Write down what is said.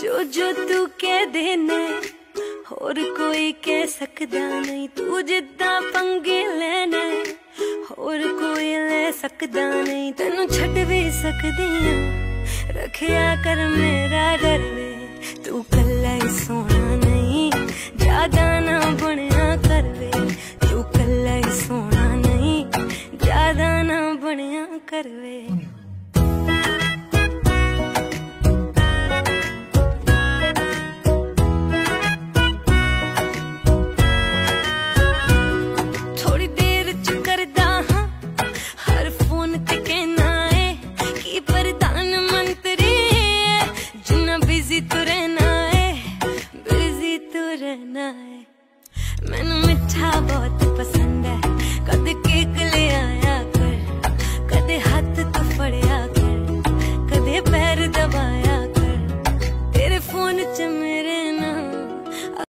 ਜੋ ਤੂੰ ਕਹਿ ਦੇਣਾ ਹੋਰ ਕੋਈ ਕਹਿ ਸਕਦਾ ਨਹੀਂ। ਤੂੰ ਜਿੱਦਾਂ ਪੰਗੇ ਲੈਣਾ, ਹੋਰ ਕੋਈ ਲੈ ਸਕਦਾ ਨਹੀਂ। ਤੈਨੂੰ ਛੱਡ ਵੀ ਸਕਦੀ ਆ ਰੱਖਿਆ ਕਰ ਮੇਰਾ ਡਰ ਵੇ। ਤੂੰ ਕੱਲਾ ਹੀ ਸੋਹਣਾ ਨਹੀਂ, ਜ਼ਿਆਦਾ ਨਾ ਬਣਿਆ ਕਰ ਵੇ। ਤੂੰ ਕੱਲਾ ਹੀ ਸੋਹਣਾ ਨਹੀਂ, ਜ਼ਿਆਦਾ ਨਾ ਬਣਿਆ ਕਰ ਵੇ। रहना है। मैं मिठा बहुत